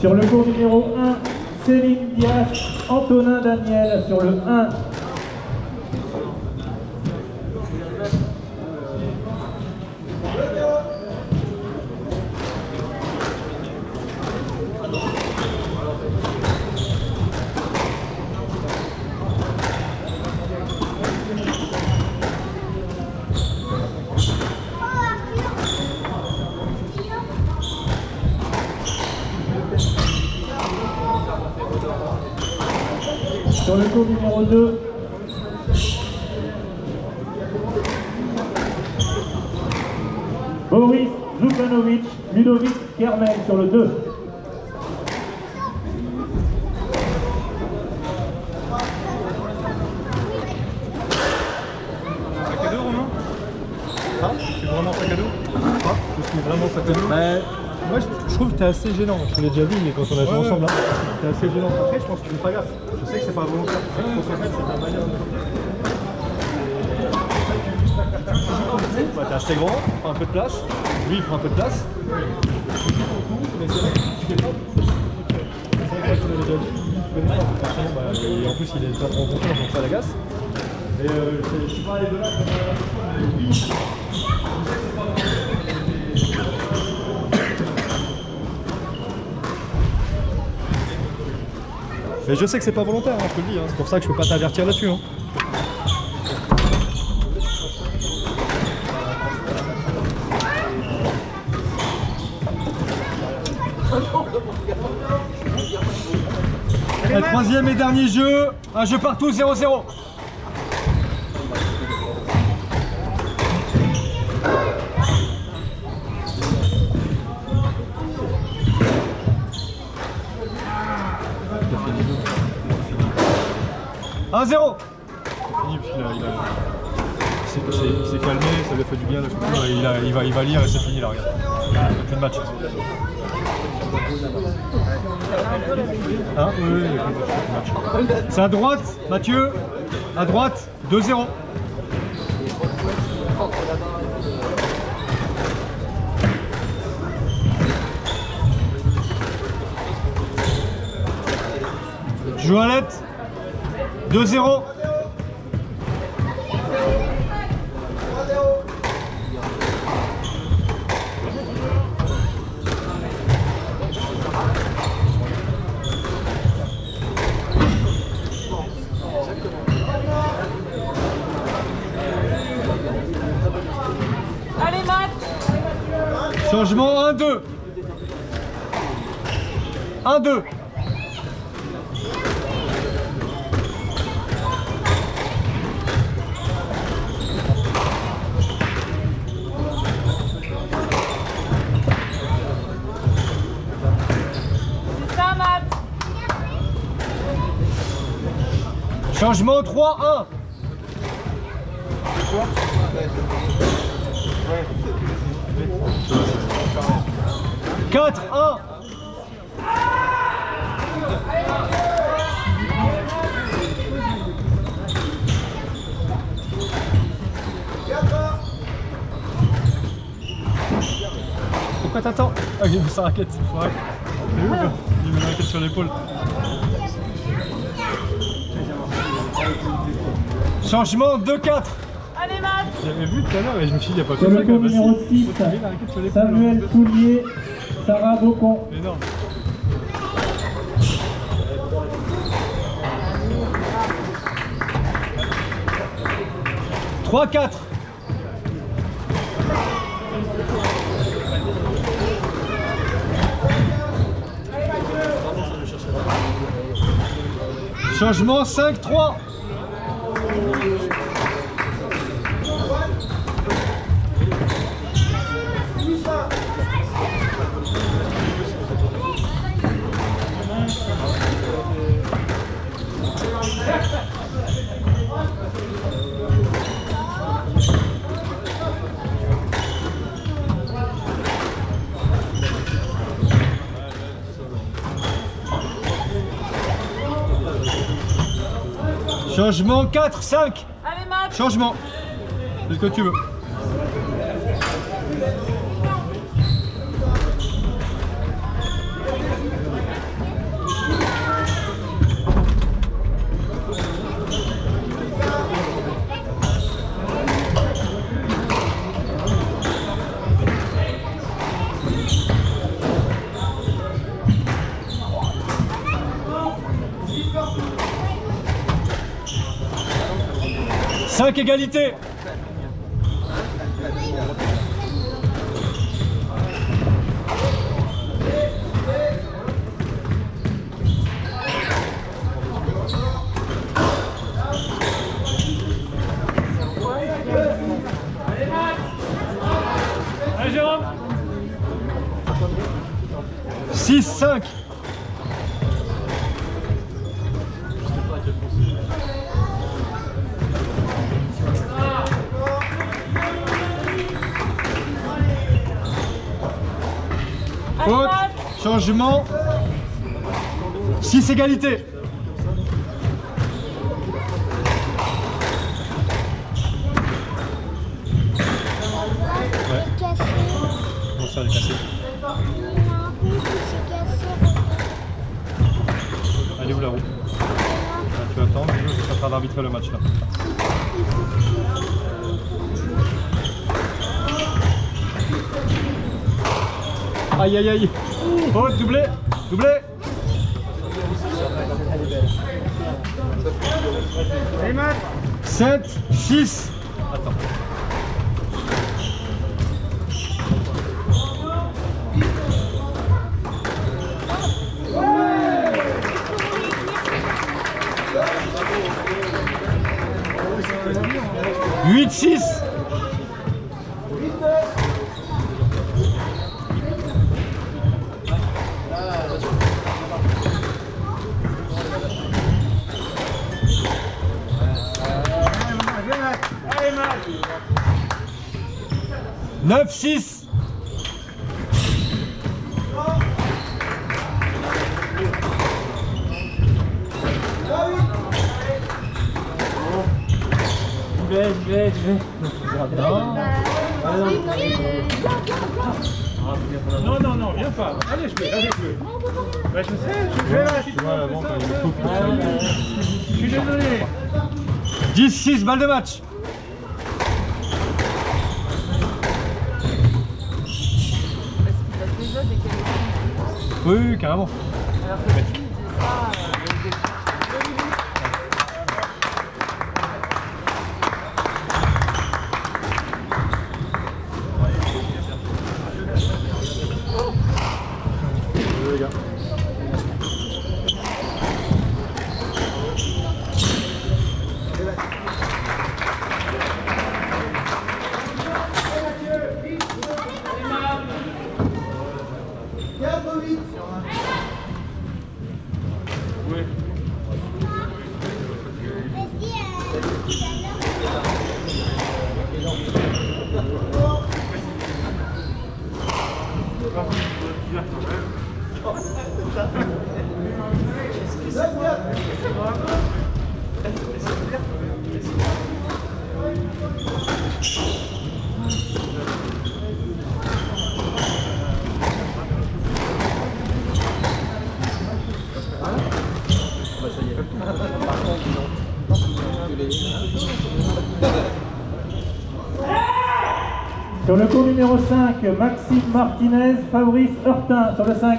Sur le cours numéro 1, Céline Diaz, Antonin Daniel sur le 1. Numéro 2, Boris Zukanovic, Ludovic Kermel sur le 2. Sac à dos, Romain Ah, c'est vraiment sac à dos Ah, je suis vraiment sac à dos Bah, moi je, trouve que t'es assez gênant, je l'ai déjà dit, mais quand on a joué Ouais. ensemble, hein, t'es assez gênant. Après, je pense que tu fais pas gaffe. Je sais que c'est pas volontaire. Je pense c'est ta manière de. Bah, t'es assez grand, prends un peu de place. Lui, il prend un peu de place. Mais c'est vrai que tu fais pas. C'est vrai que je te l'avais déjà dit. Tu connais pas. Forcément, et en plus, il est pas trop confiance, donc ça l'agace. Et euh, je je suis pas allé de là mais je sais que c'est pas volontaire, hein, je te le dis, hein, c'est pour ça que je peux pas t'avertir là-dessus. hein. Troisième et dernier jeu, un jeu partout 0-0. Un 0 Philippe, il, s'est- calmé, ça lui a fait du bien. Il, a- il va, il va lire et c'est fini là, regarde. Il plus de match. Hein Oui, oui, match. C'est à droite, Mathieu. À droite, 2-0. Joalette, 2-0. Allez, Matt Changement 1-2. 1-2. Changement 3-1. Quatre, un. Pourquoi t'attends? Ah, il mis sa raquette, ouf, hein. il met la raquette sur l'épaule. Changement 2-4. Allez, Matt J'avais vu tout à l'heure et je me suis dit, il n'y a pas le ça. si. numéro 6, Faut qu'il ait la raquette sur l'épaule. Samuel Soulier, Sarah Bocon. Énorme. Trois, quatre. Changement 5-3. Thank you. Changement 4, 5. Allez, Matt Changement. C'est ce que tu veux. 5 égalités. Changement. 6 égalités. ça, elle est cassée. Elle est où la roue Ah, Tu attends, je suis en train d'arbitrer le match là. Aïe aïe aïe Faute, doublé Doublé 7, 6 Attends. Huit, six. Neuf, six. J'y vais, j'y vais, j'y vais. Non, non, non, viens pas. Allez, je vais, allez, je vais. Bah, je sais, je vais là. Je suis désolé. 10, 6, balle de match. Oui, oui, carrément. Sur le cours numéro 5, Maxime Martinez, Fabrice Heurtin. Sur le 5.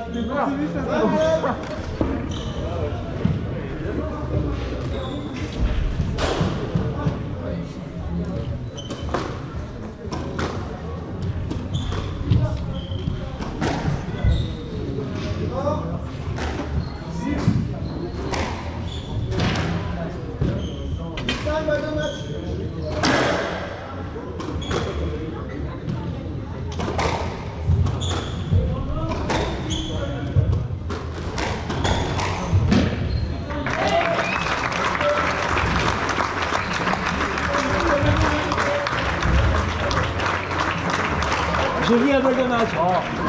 J'ai vu un vol de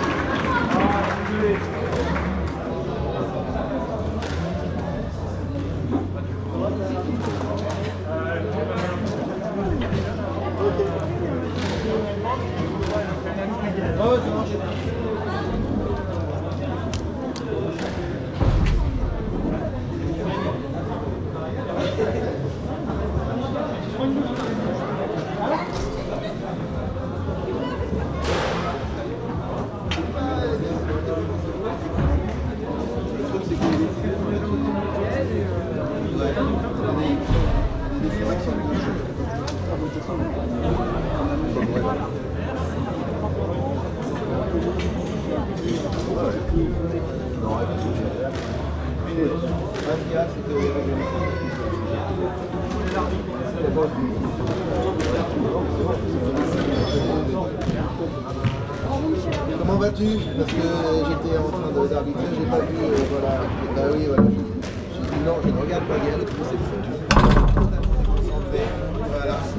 Comment vas-tu? Parce que j'étais en train d'arbitrer, j'ai pas vu, euh, voilà. Bah oui, voilà. J'ai dit non, je ne regarde pas bien,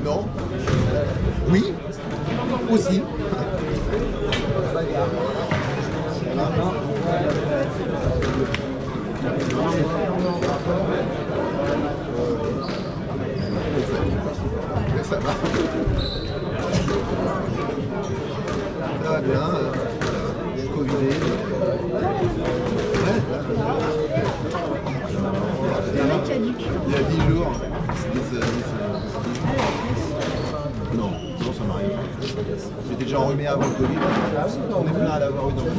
Non. Oui. Aussi. Mais ça va. Ça va bien. euh, covidé. Ouais. Il y a 10 jours. Euh, euh, Non, non, ça m'arrive. J'étais déjà enrhumé avant le Covid. On est plein à l'avoir eu dans le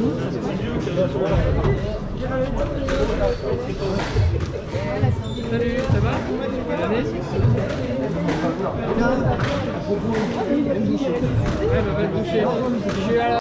Salut, ça va? Bonne Je suis à la-